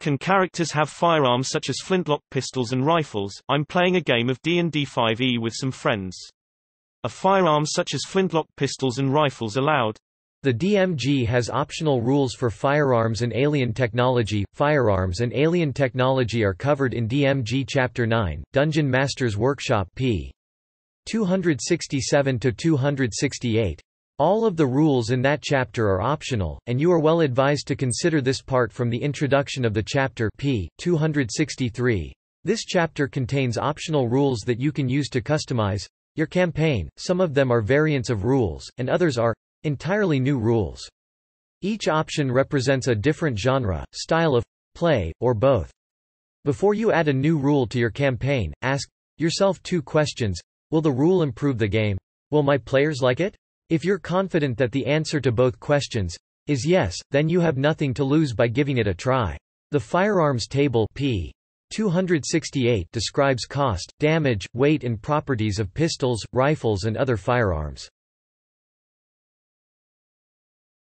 Can characters have firearms such as flintlock pistols and rifles? I'm playing a game of D&D 5e with some friends. Are firearms such as flintlock pistols and rifles allowed? The DMG has optional rules for firearms and alien technology. Firearms and alien technology are covered in DMG Chapter 9, Dungeon Master's Workshop p. 267 to 268. All of the rules in that chapter are optional, and you are well advised to consider this part from the introduction of the chapter p. 263. This chapter contains optional rules that you can use to customize your campaign. Some of them are variants of rules, and others are entirely new rules. Each option represents a different genre, style of play, or both. Before you add a new rule to your campaign, ask yourself two questions. Will the rule improve the game? Will my players like it? If you're confident that the answer to both questions is yes, then you have nothing to lose by giving it a try. The firearms table p. 268 describes cost, damage, weight and properties of pistols, rifles and other firearms.